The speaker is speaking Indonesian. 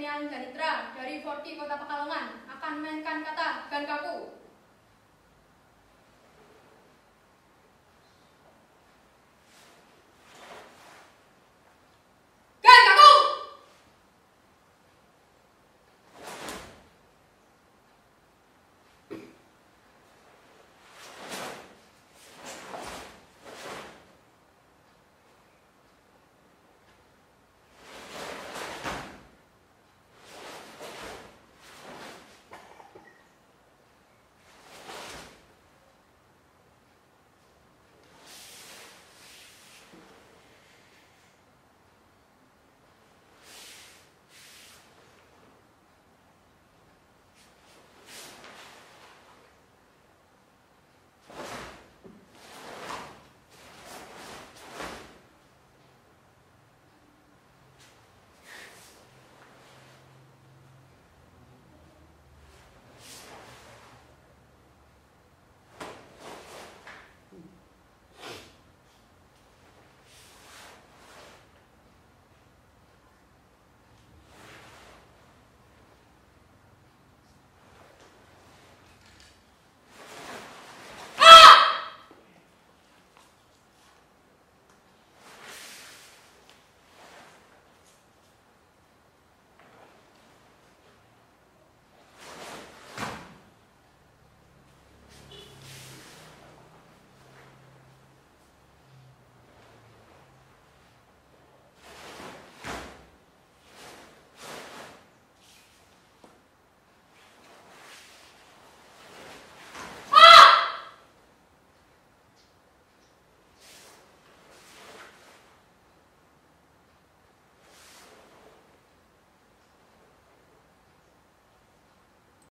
Kurnian Janitra dari Forti Kota Pekalongan akan memainkan.